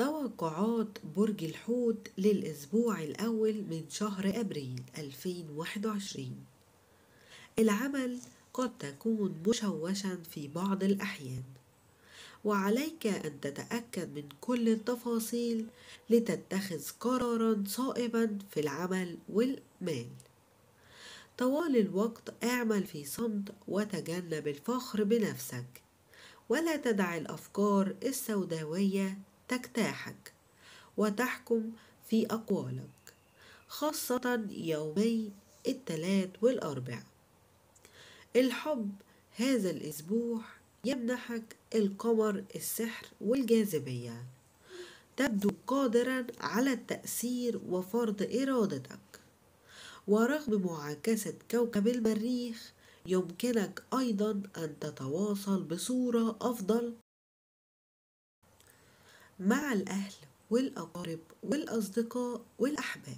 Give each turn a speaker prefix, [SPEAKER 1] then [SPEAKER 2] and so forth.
[SPEAKER 1] توقعات برج الحوت للأسبوع الأول من شهر أبريل 2021 العمل قد تكون مشوشا في بعض الأحيان وعليك أن تتأكد من كل التفاصيل لتتخذ قرارا صائبا في العمل والمال. طوال الوقت اعمل في صمت وتجنب الفخر بنفسك ولا تدع الأفكار السوداوية تجتاحك وتحكم في أقوالك خاصة يومي الثلاث والأربع. الحب هذا الأسبوع يمنحك القمر السحر والجاذبية. تبدو قادرا على التأثير وفرض إرادتك. ورغم معاكسة كوكب المريخ يمكنك أيضا أن تتواصل بصورة أفضل مع الأهل والأقارب والأصدقاء والأحباب.